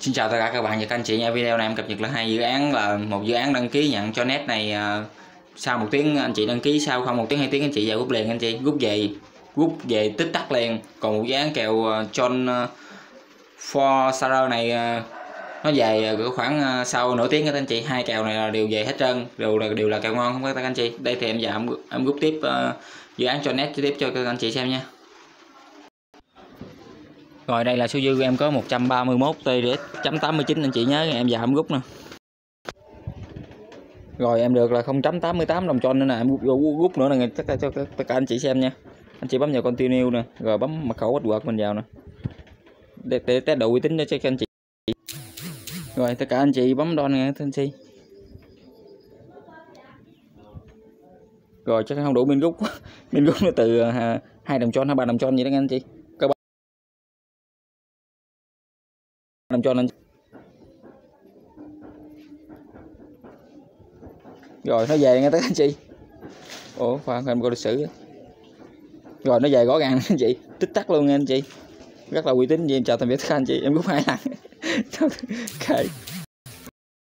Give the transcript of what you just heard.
Xin chào tất cả các bạn và các anh chị. Nha video này em cập nhật là hai dự án là một dự án đăng ký nhận cho net này à, sau một tiếng anh chị đăng ký sau không một tiếng hai tiếng anh chị vào rút liền anh chị. Rút về rút về tích tắc liền. Còn một dự án kèo à, John à, for Sarah này nó về khoảng sau nửa tiếng các anh chị. Hai kèo này là đều về hết trơn đều là đều là kèo ngon không các anh chị. Đây thì em giờ em, em rút tiếp uh, dự án cho net tiếp cho các anh chị xem nha rồi đây là số dư của em có 131 TDX.89 anh chị nhớ em giờ em rút nè. Rồi em được là 0.88 đồng cho nên là em rút, rút nữa nè tất cả cho tất cả anh chị xem nha. Anh chị bấm vào continue nè, rồi bấm mật khẩu password mình vào nè. Để để test độ uy tín cho các anh chị. Rồi tất cả anh chị bấm đo nè anh chị. Rồi chắc không đủ pin rút. pin rút nó từ à, hai đồng cho hay ba đồng cho vậy đó anh chị. Làm cho nên rồi, nó về nghe tới anh chị. Ủa khoan em coi lịch sử rồi, nó về rõ ràng anh chị. Tích tắc luôn nha anh chị. Rất là uy tín gì em chào tạm biệt các anh chị. Em rút hai lần. Ok.